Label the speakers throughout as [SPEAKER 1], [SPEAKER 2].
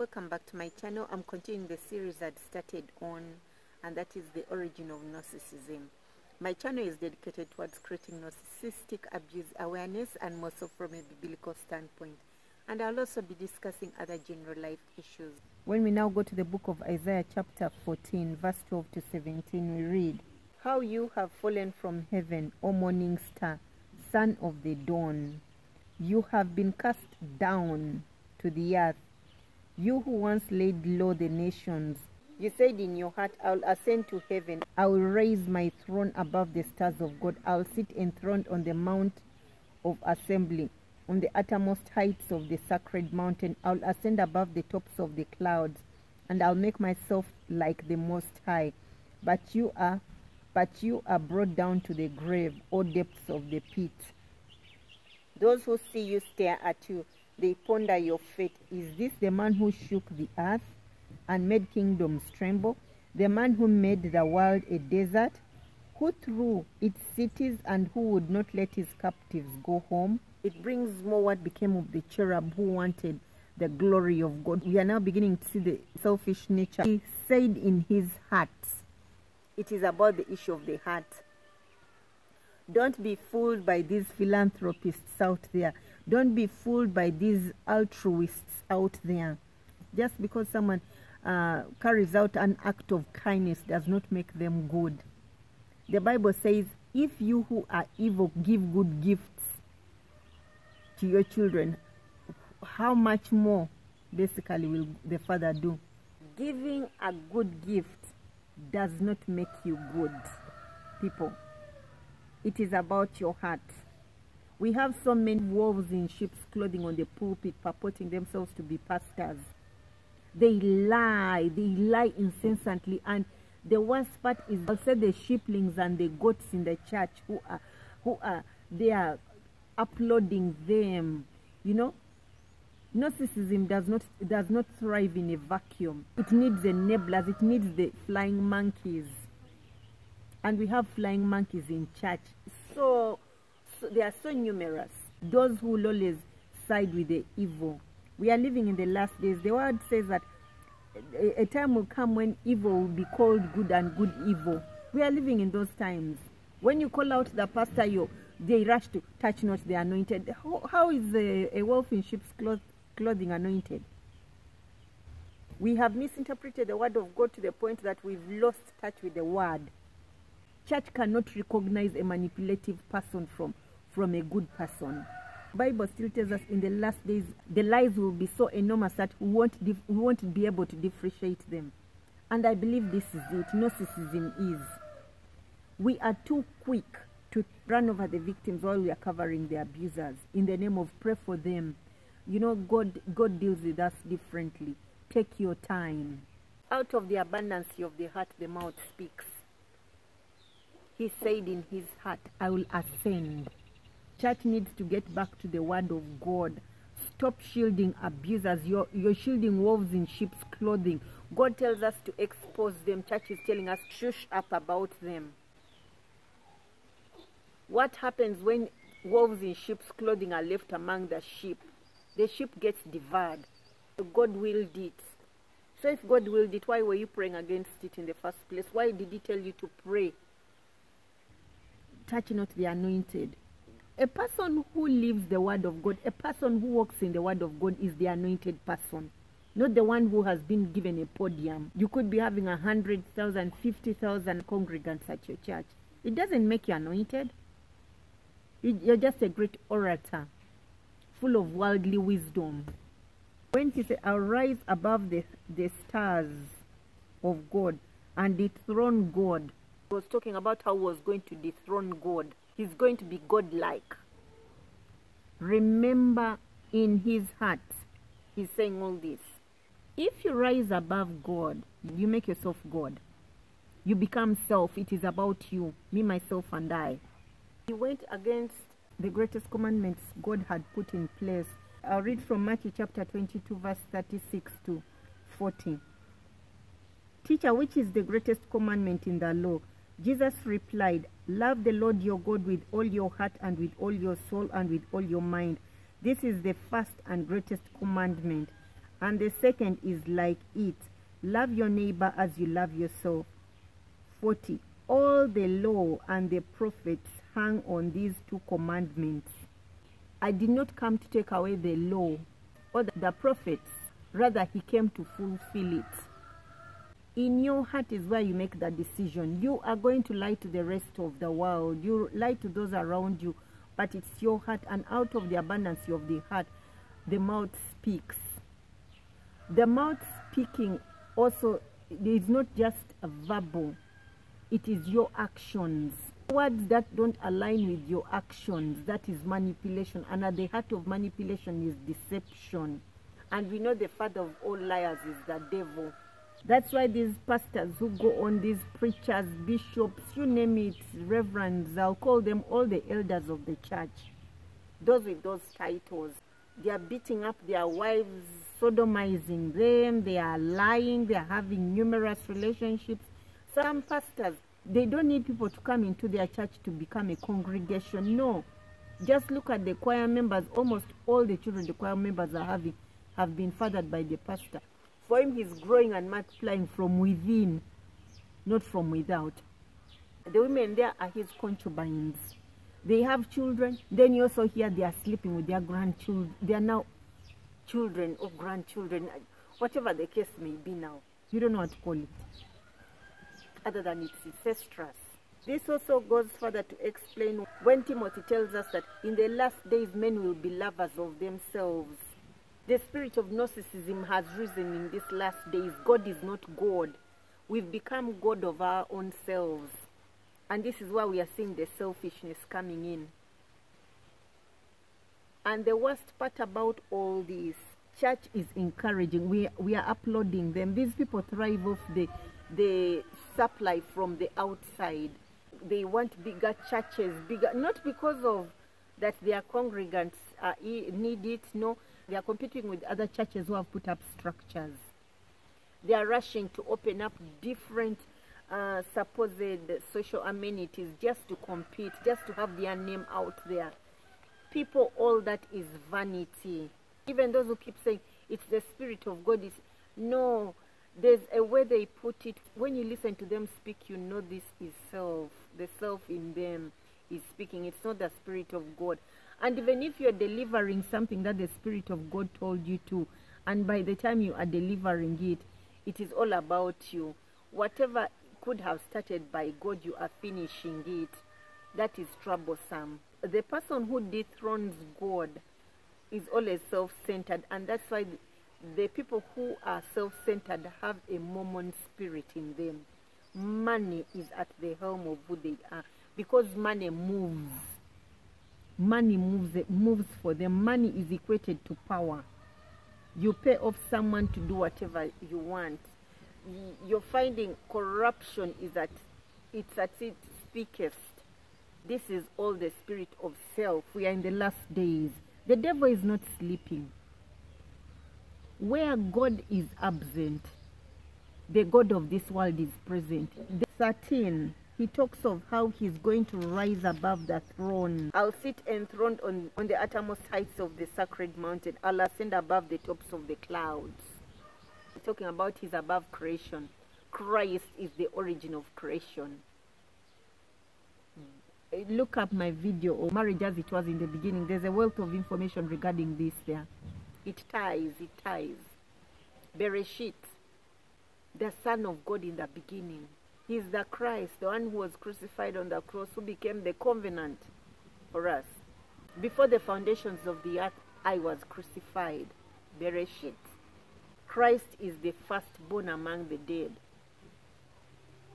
[SPEAKER 1] Welcome back to my channel. I'm continuing the series I'd started on, and that is the origin of narcissism. My channel is dedicated towards creating narcissistic abuse awareness and more so from a biblical standpoint. And I'll also be discussing other general life issues. When we now go to the book of Isaiah, chapter 14, verse 12 to 17, we read, How you have fallen from heaven, O morning star, son of the dawn. You have been cast down to the earth you who once laid low the nations, you said in your heart, I'll ascend to heaven. I will raise my throne above the stars of God. I'll sit enthroned on the mount of assembly, on the uttermost heights of the sacred mountain. I'll ascend above the tops of the clouds, and I'll make myself like the Most High. But you are, but you are brought down to the grave, O depths of the pit. Those who see you stare at you they ponder your fate. Is this the man who shook the earth and made kingdoms tremble? The man who made the world a desert? Who threw its cities and who would not let his captives go home? It brings more what became of the cherub who wanted the glory of God. We are now beginning to see the selfish nature. He said in his heart, it is about the issue of the heart. Don't be fooled by these philanthropists out there. Don't be fooled by these altruists out there. Just because someone uh, carries out an act of kindness does not make them good. The Bible says, if you who are evil give good gifts to your children, how much more basically will the Father do? Giving a good gift does not make you good, people. It is about your heart. We have so many wolves in sheep's clothing on the pulpit purporting themselves to be pastors. They lie, they lie incessantly. And the worst part is also the sheeplings and the goats in the church who are, who are, they are uploading them, you know. Narcissism does not does not thrive in a vacuum. It needs the enablers. It needs the flying monkeys, and we have flying monkeys in church. So so, they are so numerous. Those who will always side with the evil. We are living in the last days. The word says that a, a time will come when evil will be called good and good evil. We are living in those times. When you call out the pastor, you they rush to touch not the anointed. How, how is a, a wolf in sheep's cloth, clothing anointed? We have misinterpreted the word of God to the point that we've lost touch with the word. Church cannot recognize a manipulative person from from a good person. Bible still tells us in the last days the lies will be so enormous that we won't, we won't be able to differentiate them. And I believe this is it. Narcissism is. We are too quick to run over the victims while we are covering the abusers in the name of pray for them. You know, God, God deals with us differently. Take your time. Out of the abundance of the heart, the mouth speaks. He said in his heart, I will ascend church needs to get back to the word of God. Stop shielding abusers. You're, you're shielding wolves in sheep's clothing. God tells us to expose them. Church is telling us shush up about them. What happens when wolves in sheep's clothing are left among the sheep? The sheep gets devoured. God willed it. So if God willed it, why were you praying against it in the first place? Why did he tell you to pray? Touch not the anointed. A person who lives the word of God, a person who walks in the word of God is the anointed person, not the one who has been given a podium. You could be having a hundred thousand, fifty thousand congregants at your church. It doesn't make you anointed. You're just a great orator, full of worldly wisdom. When he said, I'll rise above the, the stars of God and dethrone God, he was talking about how he was going to dethrone God He's going to be godlike. Remember in his heart, he's saying all this. If you rise above God, you make yourself God. You become self. It is about you, me, myself, and I. He went against the greatest commandments God had put in place. I'll read from Matthew chapter 22, verse 36 to 40. Teacher, which is the greatest commandment in the law? Jesus replied, Love the Lord your God with all your heart and with all your soul and with all your mind. This is the first and greatest commandment. And the second is like it love your neighbor as you love yourself. 40. All the law and the prophets hang on these two commandments. I did not come to take away the law or the prophets, rather, he came to fulfill it. In your heart is where you make that decision. You are going to lie to the rest of the world, you lie to those around you, but it's your heart, and out of the abundance of the heart, the mouth speaks. The mouth speaking also is not just a verbal, it is your actions. Words that don't align with your actions, that is manipulation. And at the heart of manipulation is deception. And we know the father of all liars is the devil. That's why these pastors who go on, these preachers, bishops, you name it, reverends, I'll call them all the elders of the church. Those with those titles. They are beating up their wives, sodomizing them, they are lying, they are having numerous relationships. Some pastors, they don't need people to come into their church to become a congregation. No. Just look at the choir members. Almost all the children the choir members are having have been fathered by the pastor. For him, he's growing and multiplying from within, not from without. The women there are his concubines. They have children. Then you also hear they are sleeping with their grandchildren. They are now children or grandchildren, whatever the case may be now. You don't know what to call it, other than it's incestuous. This also goes further to explain when Timothy tells us that in the last days men will be lovers of themselves. The spirit of narcissism has risen in these last days. God is not God. We've become God of our own selves. And this is why we are seeing the selfishness coming in. And the worst part about all this, church is encouraging. We, we are uploading them. These people thrive off the, the supply from the outside. They want bigger churches, bigger, not because of that their congregants uh, need it, no. They are competing with other churches who have put up structures. They are rushing to open up different uh, supposed social amenities just to compete, just to have their name out there people all that is vanity. Even those who keep saying it's the Spirit of God is no, there's a way they put it. When you listen to them speak, you know this is self. The self in them is speaking. It's not the Spirit of God. And even if you're delivering something that the Spirit of God told you to, and by the time you are delivering it, it is all about you. Whatever could have started by God, you are finishing it. That is troublesome the person who dethrones God is always self-centered and that's why the, the people who are self-centered have a mammon spirit in them. Money is at the helm of who they are because money moves. Money moves, moves for them. Money is equated to power. You pay off someone to do whatever you want. You're finding corruption is at it's at its peakest this is all the spirit of self. We are in the last days. The devil is not sleeping. Where God is absent, the God of this world is present. The 13, he talks of how he's going to rise above the throne. I'll sit enthroned on, on the uttermost heights of the sacred mountain. I'll ascend above the tops of the clouds. He's talking about his above creation. Christ is the origin of creation hmm. look up my video or marriage as it was in the beginning there's a wealth of information regarding this there it ties it ties bereshit the son of god in the beginning he's the christ the one who was crucified on the cross who became the covenant for us before the foundations of the earth i was crucified bereshit christ is the firstborn among the dead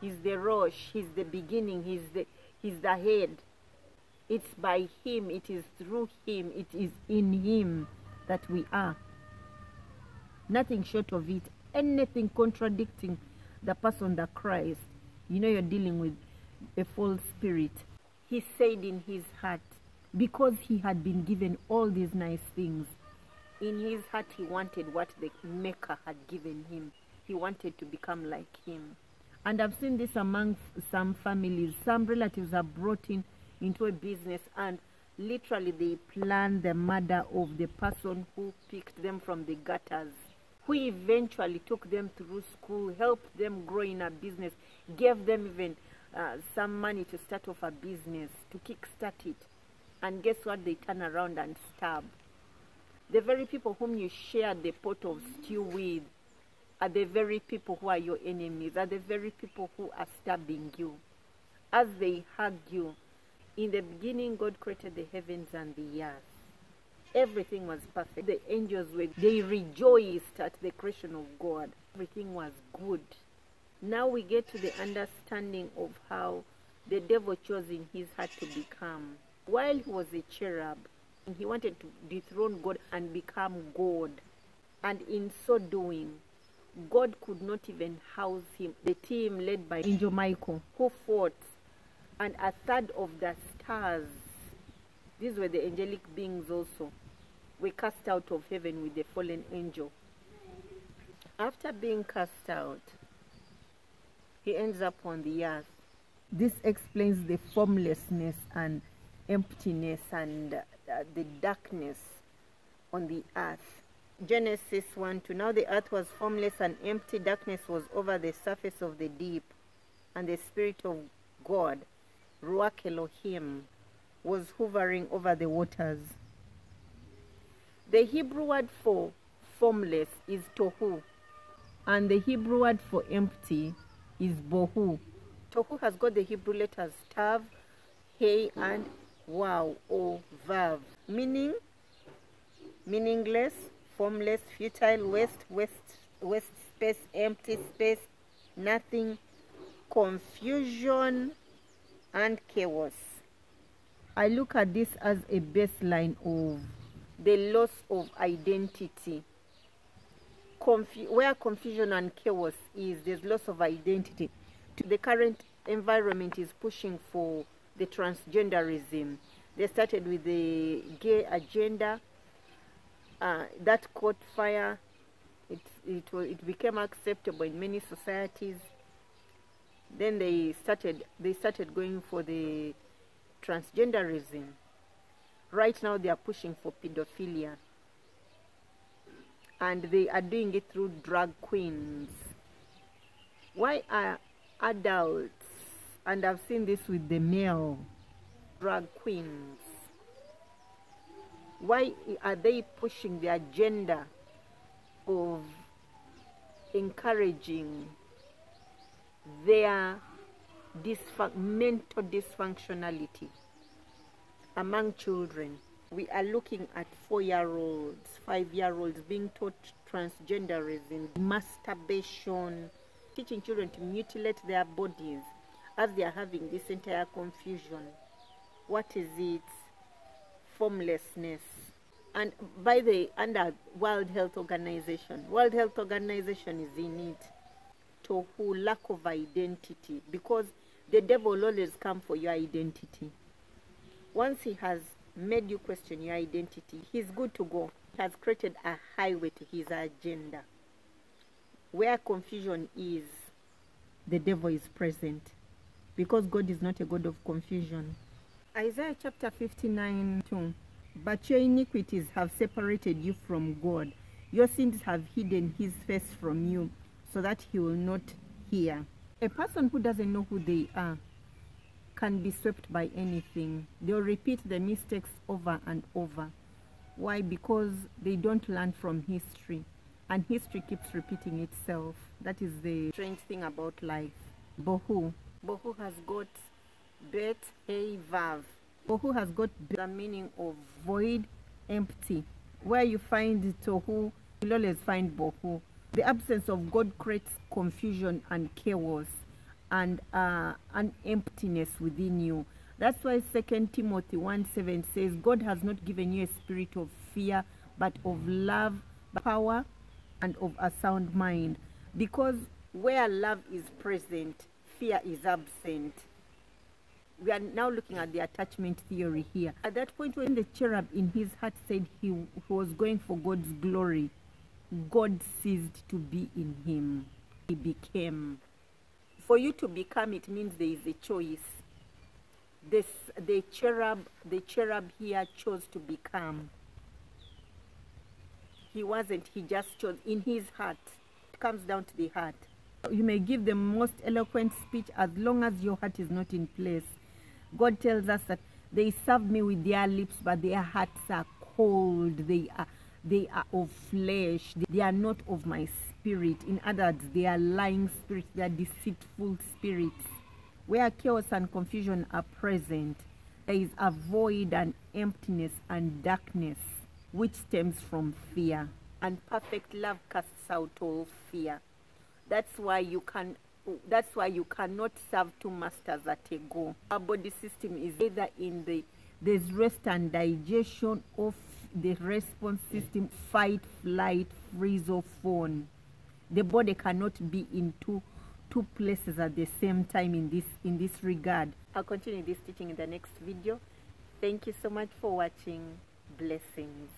[SPEAKER 1] he's the rosh he's the beginning he's the He's the head. It's by Him, it is through Him, it is in Him that we are. Nothing short of it. Anything contradicting the person that Christ, you know you're dealing with a false spirit. He said in his heart, because he had been given all these nice things, in his heart he wanted what the Maker had given him. He wanted to become like him. And I've seen this among some families. Some relatives are brought in into a business and literally they plan the murder of the person who picked them from the gutters. Who eventually took them through school, helped them grow in a business, gave them even uh, some money to start off a business, to kickstart it. And guess what? They turn around and stab. The very people whom you share the pot of stew with are the very people who are your enemies, are the very people who are stabbing you. As they hug you, in the beginning, God created the heavens and the earth. Everything was perfect. The angels were, they rejoiced at the creation of God. Everything was good. Now we get to the understanding of how the devil chose in his heart to become. While he was a cherub, he wanted to dethrone God and become God. And in so doing, God could not even house him. The team led by Angel Michael, who fought, and a third of the stars, these were the angelic beings also, were cast out of heaven with the fallen angel. After being cast out, he ends up on the earth. This explains the formlessness and emptiness and uh, the darkness on the earth. Genesis 1 2 Now the earth was formless and empty, darkness was over the surface of the deep, and the Spirit of God, Ruach Elohim, was hovering over the waters. The Hebrew word for formless is tohu, and the Hebrew word for empty is bohu. Tohu has got the Hebrew letters tav, hey, and waw or vav, meaning meaningless, formless, futile, waste, waste, waste space, empty space, nothing, confusion, and chaos. I look at this as a baseline of the loss of identity. Confu where confusion and chaos is, there's loss of identity. The current environment is pushing for the transgenderism. They started with the gay agenda. Uh, that caught fire. It, it, it became acceptable in many societies. Then they started, they started going for the transgenderism. Right now they are pushing for pedophilia. And they are doing it through drag queens. Why are adults, and I've seen this with the male drag queens, why are they pushing the agenda of encouraging their mental dysfunctionality among children. We are looking at four-year-olds, five-year-olds being taught transgenderism, masturbation, teaching children to mutilate their bodies as they are having this entire confusion. What is it? Formlessness. And by the under World Health Organization, World Health Organization is in it to who lack of identity because the devil always come for your identity. Once he has made you question your identity, he's good to go. He has created a highway to his agenda. Where confusion is, the devil is present because God is not a God of confusion. Isaiah chapter 59 2. But your iniquities have separated you from God. Your sins have hidden his face from you so that he will not hear. A person who doesn't know who they are can be swept by anything. They'll repeat the mistakes over and over. Why? Because they don't learn from history. And history keeps repeating itself. That is the strange thing about life. Bohu. Bohu has got bet, hey, vav. Bohu has got the meaning of void, empty. Where you find tohu, you'll always find bohu. The absence of God creates confusion and chaos and uh, an emptiness within you. That's why Second Timothy 1 7 says, God has not given you a spirit of fear, but of love, power, and of a sound mind. Because where love is present, fear is absent. We are now looking at the attachment theory here. At that point, when the cherub in his heart said he was going for God's glory, God ceased to be in him. He became. For you to become, it means there is a choice. This, the cherub, the cherub here chose to become. he wasn't he just chose in his heart it comes down to the heart you may give the most eloquent speech as long as your heart is not in place god tells us that they serve me with their lips but their hearts are cold they are they are of flesh they are not of my spirit. In other words they are lying spirits they are deceitful spirits. Where chaos and confusion are present there is a void and emptiness and darkness which stems from fear. And perfect love casts out all fear. That's why you can that's why you cannot serve two masters at a go. Our body system is either in the there's rest and digestion of the response system fight flight freeze or fawn the body cannot be in two two places at the same time in this in this regard. I'll continue this teaching in the next video. Thank you so much for watching. Blessings